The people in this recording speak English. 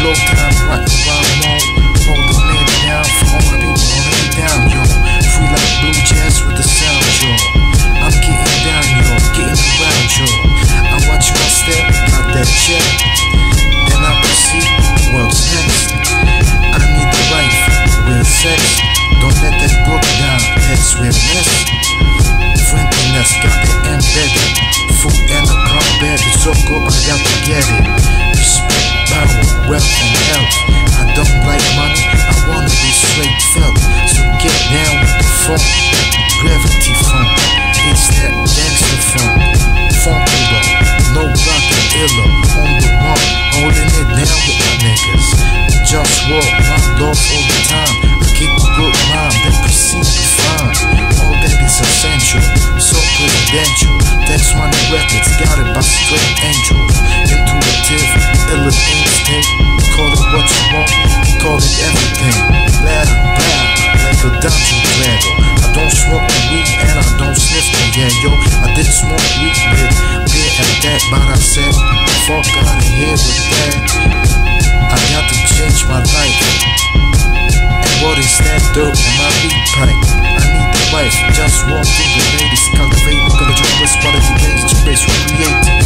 Low time, right around wrong. Hold the man down for all the people holding down, yo. Free like blue jazz with the sound, yo. I'm getting down, yo. Getting around, yo. I watch my step, got that check. Then I proceed, world's next? I need the life, real sex. Don't let that book down, that's real mess. Friendliness got it embedded. Food and a car bed, it's so good, I got to get it. Respect, power wealth, and health. I don't like money, I wanna be straight felt. So get down with the funk, gravity funk. It's that gangster funk, funky rock, no and illa. On the one, holding it down with my niggas. Just walk, my love all the time. I keep a good mind, then proceed to find all that is essential. So presidential, that's money records, got it by straight dungeon dragon. I don't smoke the weed and I don't sniff the yeah, yo. I did smoke weed with beer at that, but I said, fuck out of here with that. I got to change my life. And what is that dirt in my weed pipe? I need the wife, just walk through the ladies, cultivate, culture, quality, base, space, creators. And one more thing,